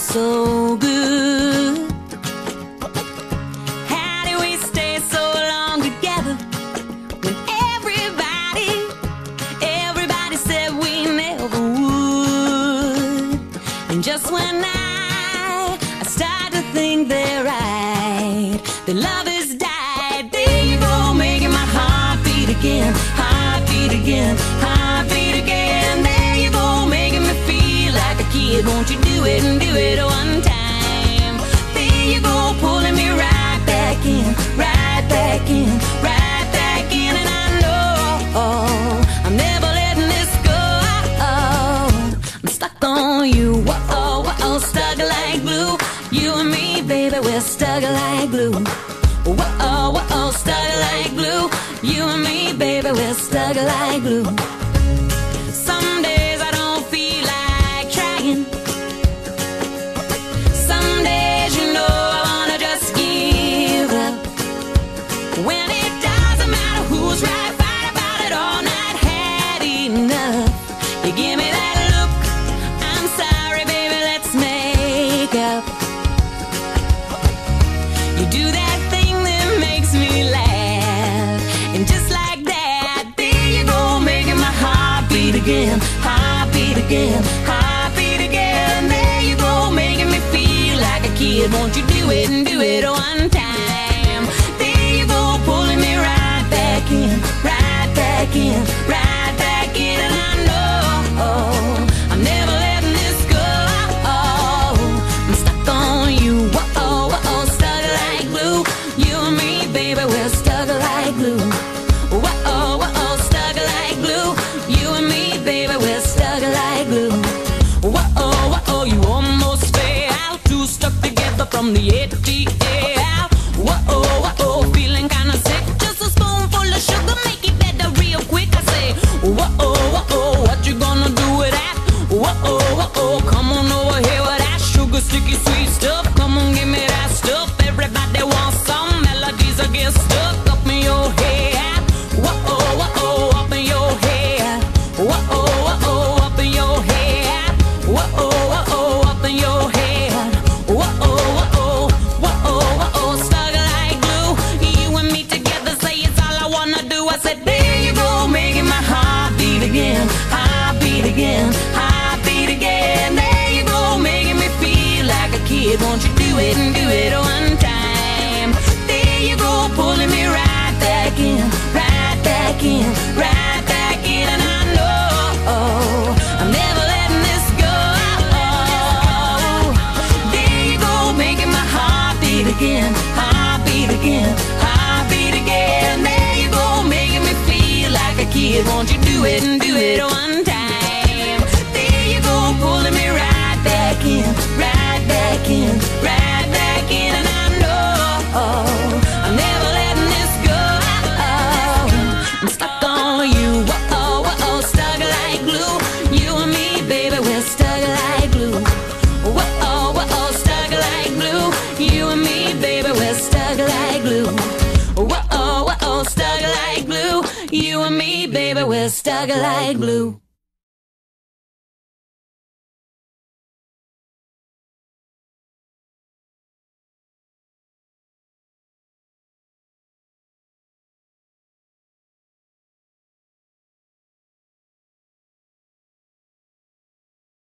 so good. How do we stay so long together when everybody, everybody said we never would? And just when I, I start to think they're right, the love has died. There you go, making my heart beat again, heart beat again, Won't you do it and do it one time? There you go, pulling me right back in, right back in, right back in, and I know I'm never letting this go. I'm stuck on you, whoa, whoa, stuck like glue. You and me, baby, we're stuck like glue. Whoa, whoa, stuck like glue. You and me, baby, we're stuck like glue. You give me that look, I'm sorry, baby, let's make up. You do that thing that makes me laugh, and just like that, there you go, making my heart beat again, heart beat again, heart beat again. There you go, making me feel like a kid. Won't you do it and do it one time? From the ATL. Whoa, oh, whoa, oh, feeling kinda sick. Just a spoonful of sugar, make it better real quick. I say, whoa, oh, whoa, oh, what you gonna do with that? Whoa, oh, whoa, oh, come on over here with that sugar sticky sweet stuff. Kid. Won't you do it and do it one time? There you go, pulling me right back in, right back in, stuck like glue.